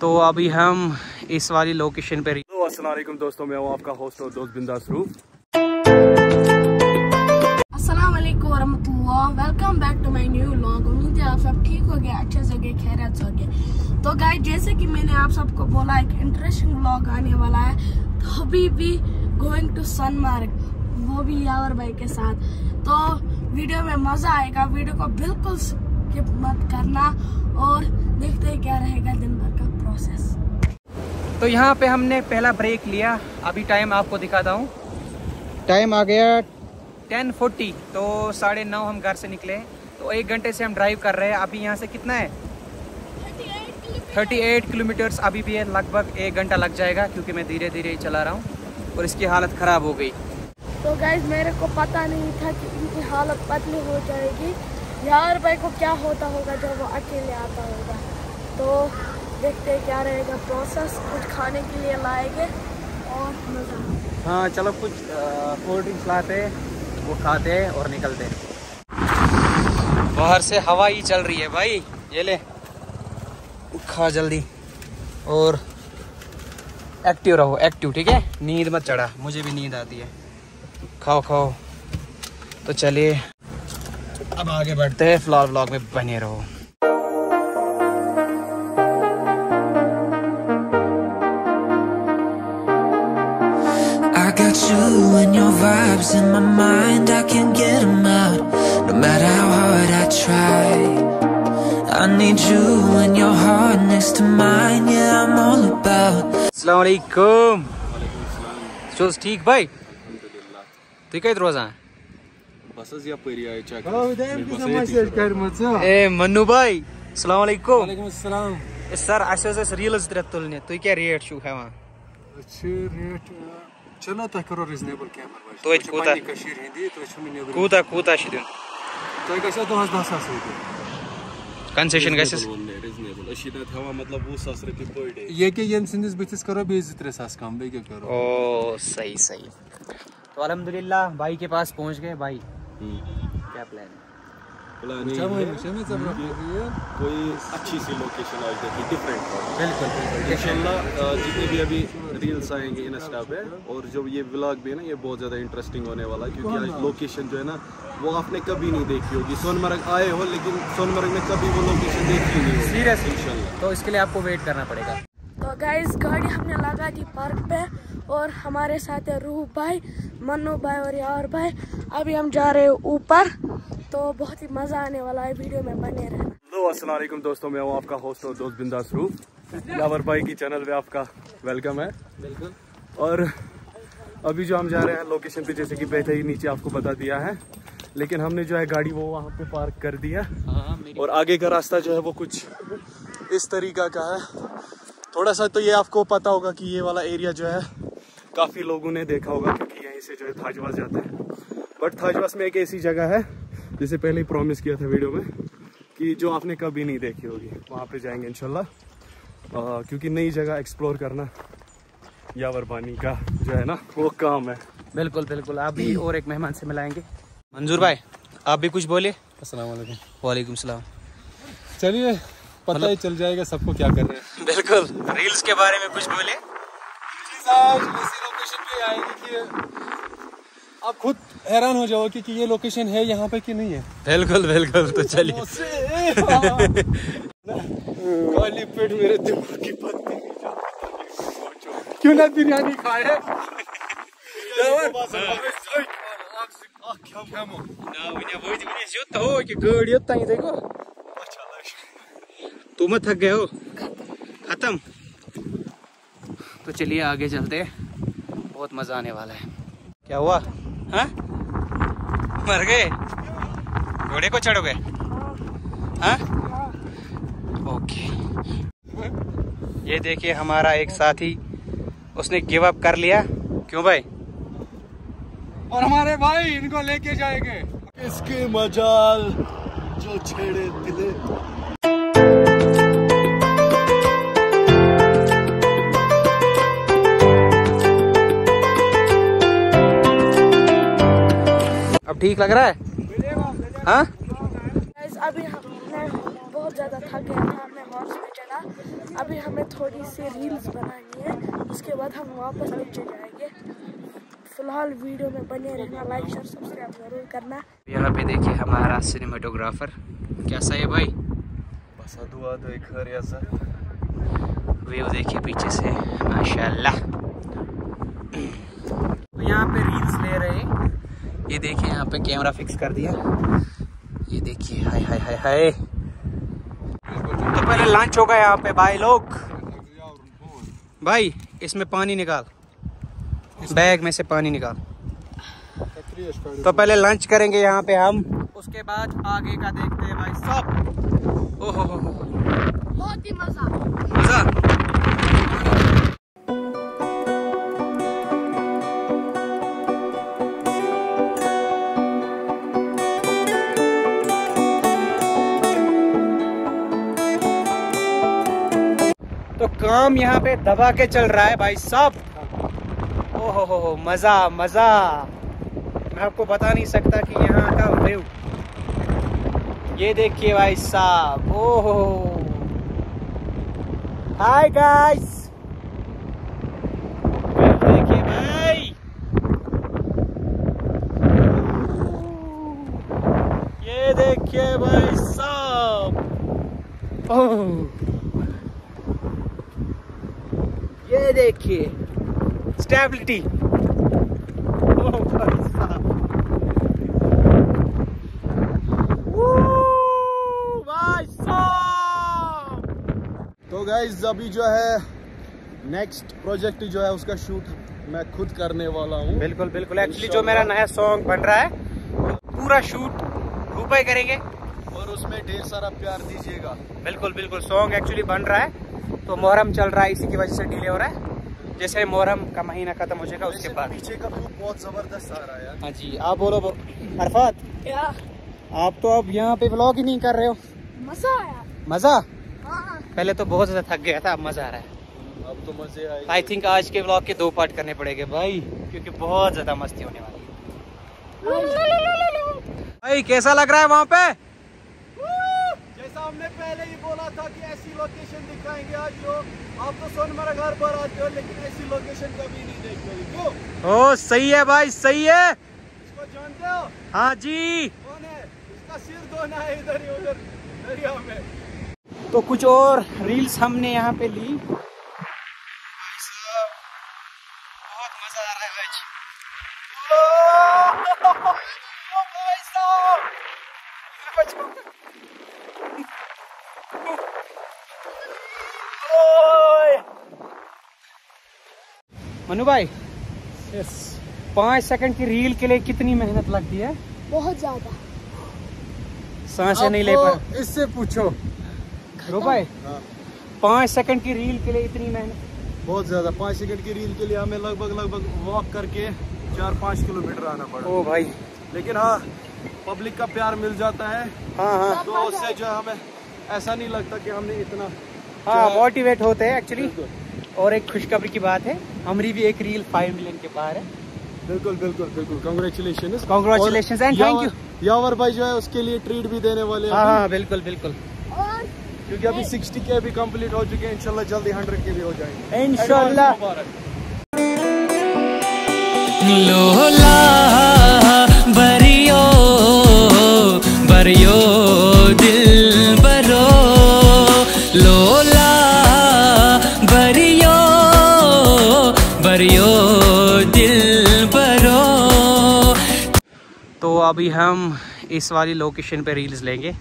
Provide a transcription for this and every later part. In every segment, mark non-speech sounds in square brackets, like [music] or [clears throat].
तो अभी हम इस वाली लोकेशन पे तो अस्सलाम दोस्तों मैं हूँ आपका होस्ट और दोस्त बिंदास roof welcome back to my new vlog उम्मीद है आप सब ठीक हो गए अच्छे से हो गए खैरियत से गए। तो गाइस जैसे कि मैंने आप सबको बोला एक इंटरेस्टिंग व्लॉग आने वाला है। तो अभी भी गोइंग टू सनमार्ग वो भी यावर भाई के साथ। तो वीडियो में मज़ा आएगा वीडियो को बिल्कुल स्किप मत करना और देखते हैं क्या रहेगा दिन भर का। प्रोसेस तो यहाँ पे हमने पहला ब्रेक लिया। अभी टाइम आपको दिखाता हूँ। टाइम आ गया टेन फोर्टी तो साढ़े नौ हम घर से निकले। तो एक घंटे से हम ड्राइव कर रहे हैं। अभी यहाँ से कितना है? थर्टी एट किलोमीटर्स अभी भी है लगभग एक घंटा लग जाएगा क्योंकि मैं धीरे धीरे ही चला रहा हूँ और इसकी हालत ख़राब हो गई। तो गैस मेरे को पता नहीं था कि इनकी हालत पतली हो जाएगी। यार भाई को क्या होता होगा जब वो अकेले आता होगा? तो देखते हैं क्या रहेगा प्रोसेस कुछ खाने के लिए लाएँगे और मज़ा। हाँ चलो कुछ कोल्ड ड्रिंक्स लाते वो खाते और निकलते बाहर से हवा ही चल रही है भाई, ये ले। खा जल्दी। और एक्टिव रहो एक्टिव ठीक है? नींद मत चढ़ा, मुझे भी नींद आती है। खाओ खाओ। तो चलिए, अब आगे बढ़ते हैं, फ़िलहाल व्लॉग में बने रहो। Got you and your vibes in my mind I can't get them out No matter how hard I try I need you and your heart next to mine Yeah, I'm all about Assalamu alaikum Shows ठीक भाई तु कत रोजान बसस यपरी आय चेक ए मन्नू भाई अस्सलाम वालेकुम वालेकुम अस्सलाम सर अस रील्स त्रे तुलने तुम क्या रेट छू हेवान रेट तो तो छुम नेबर कूता कूता छ दिन तो गसा दोहस 10 सास रुपए कंसेशन गसस रिजनेबल अशी न थवा मतलब 20 सास रुपए पर डे ये के यम सिंदिस बिथिस करो 20 3 सास कम बे क्या करो ओ सही सही तो अल्हम्दुलिल्लाह भाई के पास पहुँच गए भाई क्या प्लान है कोई अच्छी सी लोकेशन आज देखी डिफरेंट बिल्कुल इंशाल्लाह जितने भी अभी रील्स आएँगे इंस्टा पे और जो ये व्लॉग भी है ना ये बहुत ज़्यादा इंटरेस्टिंग होने वाला है क्योंकि आज लोकेशन जो है ना वो आपने कभी नहीं देखी होगी। सोनमर्ग आए हो लेकिन सोनमर्ग में कभी वो लोकेशन देखी नहीं होगी सीरियस इंशाल्लाह। तो इसके लिए आपको वेट करना पड़ेगा। तो गाइस गाड़ी हमने लगा दी पार्क पे और हमारे साथ है रूह भाई मनु भाई और यार भाई। अभी हम जा रहे हैं ऊपर तो बहुत ही मज़ा आने वाला है वीडियो में बने रहना। हेलो अस्सलाम दोस्तों मैं हूँ आपका होस्ट और दोस्त बिंदास रूफ। यावर भाई की चैनल पे आपका वेलकम है। बिल्कुल। और अभी जो हम जा रहे हैं लोकेशन पे जैसे कि बैठे ही नीचे आपको बता दिया है। लेकिन हमने जो है गाड़ी वो वहाँ पे पार्क कर दिया हाँ, और आगे का रास्ता जो है वो कुछ इस तरीका का है। थोड़ा सा तो ये आपको पता होगा कि ये वाला एरिया जो है काफ़ी लोगों ने देखा होगा क्योंकि यहीं से जो है थाजवास जाते हैं। बट थाजवास में एक ऐसी जगह है जिसे पहले ही प्रॉमिस किया था वीडियो में कि जो आपने कभी नहीं देखी होगी वहाँ पे जाएँगे इनशाला क्योंकि नई जगह एक्सप्लोर करना यावर बानी का जो है ना वो काम है। बिल्कुल बिल्कुल। आप भी और एक मेहमान से मिलाएँगे। मंजूर भाई आप भी कुछ बोले असलम वालेकुम। सलाम। चलिए पता ही मतलब- चल जाएगा सबको क्या कर रहे हैं। बिल्कुल। रील्स के बारे में कुछ बोले लोकेशन पे आएगी कि आप खुद हैरान हो जाओगे कि ये लोकेशन है यहाँ पे कि नहीं है। बिल्कुल बिल्कुल तो [laughs] चलिए। [laughs] काली पेट मेरे दिमाग की पत्ती क्यों ना बिरयानी खाए? [laughs] तुम थक गए हो। खत्म। तो चलिए आगे चलते बहुत मज़ा आने वाला है। क्या हुआ? हाँ? मर गए? घोड़े को चढ़ोगे? हाँ? ओके। ये देखिए हमारा एक साथी उसने गिव अप कर लिया। क्यों भाई? और हमारे भाई इनको लेके जाएँगे। इसके मजाल जो छेड़े दिले। ठीक लग रहा है? हाँ? अभी हमने बहुत ज़्यादा थक गया था हमें हॉर्स पे वाला अभी हमें थोड़ी सी रील्स बनानी है उसके बाद हम वापस नीचे जाएँगे। फ़िलहाल वीडियो में बने रहना लाइक शेयर सब्सक्राइब ज़रूर करना। यहाँ पे देखिए हमारा सिनेमाटोग्राफर कैसा है भाई? बस दुआ दो एक हर ऐसा व्यू देखिए पीछे से माशाल्लाह तो यहाँ पे रील्स ले रहे हैं ये देखिए यहाँ पे कैमरा फिक्स कर दिया। ये देखिए हाय हाय हाय हाय। तो पहले लंच होगा यहाँ पे भाई लोग। भाई इसमें पानी निकाल। बैग में से पानी निकाल। तो पहले लंच करेंगे यहाँ पे हम। उसके बाद आगे का देखते हैं भाई सब। ओहो हो। बहुत ही मज़ा। मज़ा? काम यहाँ पे दबा के चल रहा है भाई साहब। ओहो हो हो, मज़ा मज़ा। मैं आपको बता नहीं सकता कि यहाँ का व्यू। ये देखिए भाई साहब, ओहो हाय गाइस देखिए भाई। ये देखिए भाई साहब। ओह। ये देखिए स्टेबिलिटी तो गाइज़ अभी जो है नेक्स्ट प्रोजेक्ट जो है उसका शूट मैं खुद करने वाला हूँ। बिल्कुल बिल्कुल। एक्चुअली जो मेरा नया सॉन्ग बन रहा है पूरा शूट रुपए करेंगे। और उसमें ढेर सारा प्यार दीजिएगा। बिल्कुल बिल्कुल। सॉन्ग एक्चुअली बन रहा है। तो मोहरम चल रहा है इसी की वजह से डिले हो रहा है। जैसे मोहरम का महीना खत्म हो जाएगा उसके बाद। पीछे का व्यू बहुत ज़बरदस्त आ रहा है हाँ जी आप बोलो अरफात क्या आप तो अब यहाँ पे ब्लॉग ही नहीं कर रहे हो। मज़ा आया। मज़ा? हाँ। पहले तो बहुत ज़्यादा थक गया था अब मज़ा आ रहा है। अब तो मज़े आए। आई थिंक आज के ब्लॉग के दो पार्ट करने पड़ेंगे भाई क्योंकि बहुत ज़्यादा मस्ती होने वाली है। भाई कैसा लग रहा है वहाँ पे? पहले ही बोला था कि ऐसी लोकेशन दिखाएँगे आज जो आप तो सोनमर्ग हर बार आते हो लेकिन ऐसी लोकेशन कभी नहीं देख देखते क्यों? ओ सही है भाई सही है। इसको जानते हो? हाँ जी। कौन है? इसका सिर धोना है इधर ही उधर दरिया में। तो कुछ और रील्स हमने यहाँ पे ली। मनु भाई यस पाँच सेकंड की रील के लिए कितनी मेहनत लगती है? बहुत ज़्यादा। साँसें नहीं ले पा इससे पूछो। रो भाई हाँ। पाँच सेकंड की रील के लिए इतनी मेहनत। बहुत ज़्यादा। पाँच सेकंड की रील के लिए हमें लगभग लगभग वॉक करके चार पाँच किलोमीटर आना पड़ा। ओ भाई। लेकिन हाँ पब्लिक का प्यार मिल जाता है। हाँ हाँ। तो उससे जो हमें ऐसा नहीं लगता कि हमने इतना हाँ मोटिवेट होते हैं एक्चुअली और एक खुशखबरी की बात है हमारी भी एक रील फाइव मिलियन के बाहर है। बिल्कुल बिल्कुल बिल्कुल। Congratulation Congratulations and thank you. Yawar भाई जो है उसके लिए ट्रीट भी देने वाले हैं। हाँ हाँ बिल्कुल बिल्कुल। और क्योंकि अभी 60 के भी कंप्लीट हो चुके हैं इनशाला जल्दी 100 के भी हो जाएँगे। इंशाल्लाह। मुबारक। लोला बरियो बरियो दिल अभी हम इस वाली लोकेशन पे रील्स लेंगे।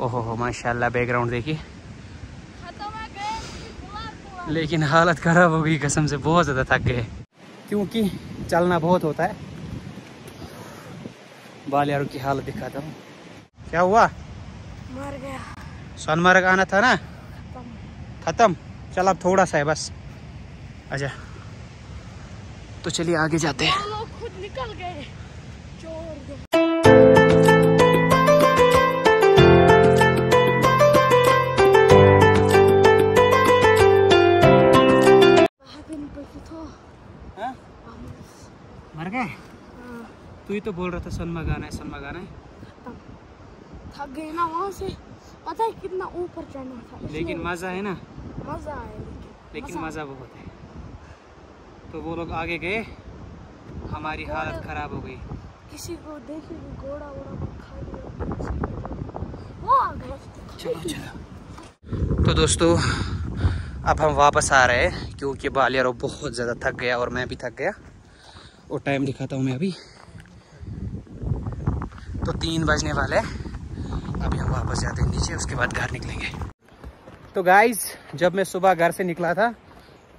ओहो हो माशाल्लाह बैकग्राउंड देखिए। लेकिन हालत खराब हो गई कसम से बहुत ज़्यादा थक गए। क्योंकि चलना बहुत होता है। बाल यारों की हालत दिखाता हूँ। क्या हुआ? मर गया। सोनमर्ग आना था ना? खत्म। चल अब थोड़ा सा है बस। अच्छा तो चलिए आगे जाते हैं। लोग खुद निकल गए। मर गए? तू ही तो बोल रहा था सोनमा गाना है सोनमा गाना है। थक गए ना वहाँ से। पता है कितना ऊपर चढ़ना था लेकिन मज़ा है ना। मज़ा आया लेकिन मज़ा बहुत है। तो वो लोग आगे गए हमारी हालत ख़राब हो गई। किसी को देखे घोड़ा वोड़ा खा लिया वो आ गए। चलो चलो। तो दोस्तों अब हम वापस आ रहे हैं क्योंकि बालियारो बहुत ज़्यादा थक गया और मैं भी थक गया। और टाइम दिखाता हूँ मैं अभी। तो तीन बजने वाले अभी हम वापस जाते हैं नीचे उसके बाद घर निकलेंगे। तो गाइज़ जब मैं सुबह घर से निकला था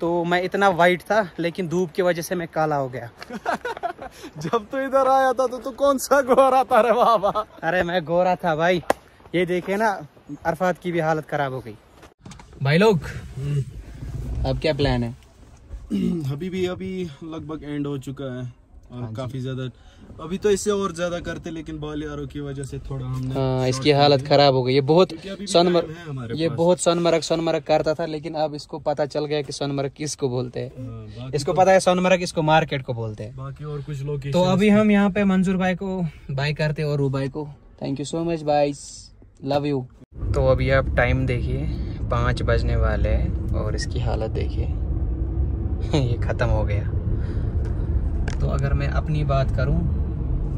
तो मैं इतना वाइट था लेकिन धूप की वजह से मैं काला हो गया। [laughs] जब तो इधर आया था तो तू कौन सा गोरा था रे बाबा? अरे मैं गोरा था भाई। ये देखे ना अरफात की भी हालत खराब हो गई। भाई लोग। अब क्या प्लान है? [clears throat] अभी भी अभी लगभग एंड हो चुका है और काफ़ी ज़्यादा अभी तो इससे और ज़्यादा करते लेकिन बालियारों की वजह से थोड़ा हमने हाँ इसकी हालत खराब हो गई। ये बहुत सोनमर्ग है हमारे ये बहुत सोनमर्ग सोनमर्ग करता था लेकिन अब इसको पता चल गया कि सोनमर्ग किसको बोलते हैं। हाँ, इसको पता है सोनमर्ग इसको मार्केट को बोलते हैं। बाकी और कुछ लोग तो अभी हम यहाँ पे मंजूर भाई को बाई करते हैं और रू भाई को। Thank you so much bye love you तो अभी आप टाइम देखिए। पाँच बजने वाले हैं और इसकी हालत देखिए। [laughs] ये ख़त्म हो गया। तो अगर मैं अपनी बात करूँ,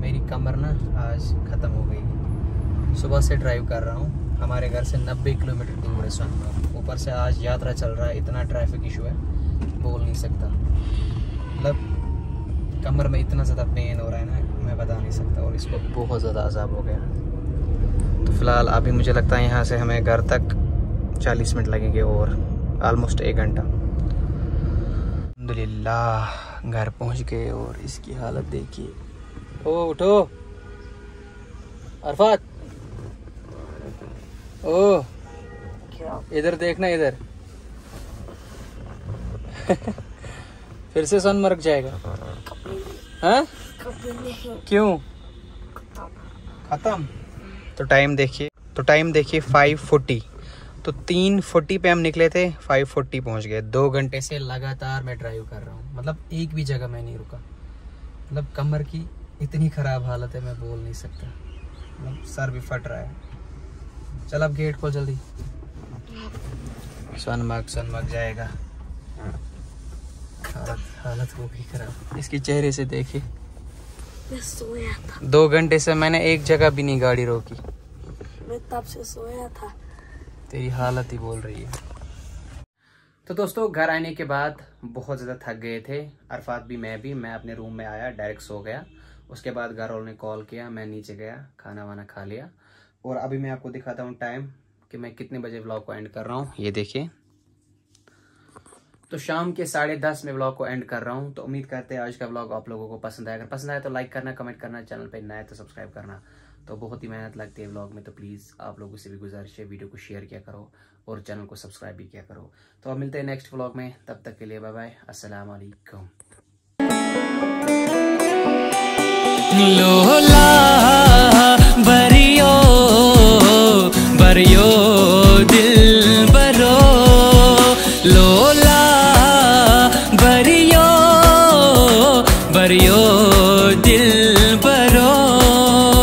मेरी कमर ना आज ख़त्म हो गई। सुबह से ड्राइव कर रहा हूँ। हमारे घर से 90 किलोमीटर दूर है सोनभद्र ऊपर से आज यात्रा चल रहा है, इतना ट्रैफ़िक इशू है, बोल नहीं सकता। मतलब कमर में इतना ज़्यादा पेन हो रहा है ना, मैं बता नहीं सकता और इसको बहुत ज़्यादा अजाब हो गया। तो फ़िलहाल अभी मुझे लगता है यहाँ से हमें घर तक 40 मिनट लगेंगे और ऑलमोस्ट एक घंटा। अल्हम्दुलिल्लाह घर पहुँच गए और इसकी हालत देखिए। ओ उठो। अरफात। ओ इधर देखना इधर। फिर से सोनमर्ग जाएगा। हाँ? क्यों? खत्म। तो टाइम देखिए तो टाइम देखिए फाइव फोर्टी तो तीन फोर्टी पे हम निकले थे फाइव फोर्टी पहुँच गए। दो घंटे से लगातार मैं ड्राइव कर रहा हूँ। मतलब एक भी जगह मैं नहीं रुका। मतलब कमर की इतनी ख़राब हालत है मैं बोल नहीं सकता। मतलब सर भी फट रहा है। चल अब गेट खोल जल्दी। सोनमर्ग सोनमर्ग जाएगा। हालत हालत हो गई खराब। इसके चेहरे से देखिए सोया था। दो घंटे से मैंने एक जगह भी नहीं गाड़ी रोकी। मैं तब से सोया था। तेरी हालत ही बोल रही है। तो दोस्तों, घर आने के बाद बहुत ज़्यादा थक गए थे। अरफात भी, मैं भी, मैं अपने रूम में आया डायरेक्ट सो गया। उसके बाद घर वालों ने कॉल किया, मैं नीचे गया खाना वाना खा लिया। और अभी मैं आपको दिखाता हूँ टाइम कि मैं कितने बजे ब्लॉग को एंड कर रहा हूँ। ये देखिए। तो शाम के साढ़े दस में ब्लॉग को एंड कर रहा हूँ। तो उम्मीद करते हैं आज का ब्लॉग आप लोगों को पसंद आया। अगर पसंद आया तो लाइक करना कमेंट करना, चैनल पे नया तो सब्सक्राइब करना। तो बहुत ही मेहनत लगती है व्लॉग में तो प्लीज़ आप लोगों से भी गुजारिश है वीडियो को शेयर किया करो और चैनल को सब्सक्राइब भी किया करो। तो अब मिलते हैं नेक्स्ट व्लॉग में, तब तक के लिए बाय बाय अस्सलाम वालेकुम लोला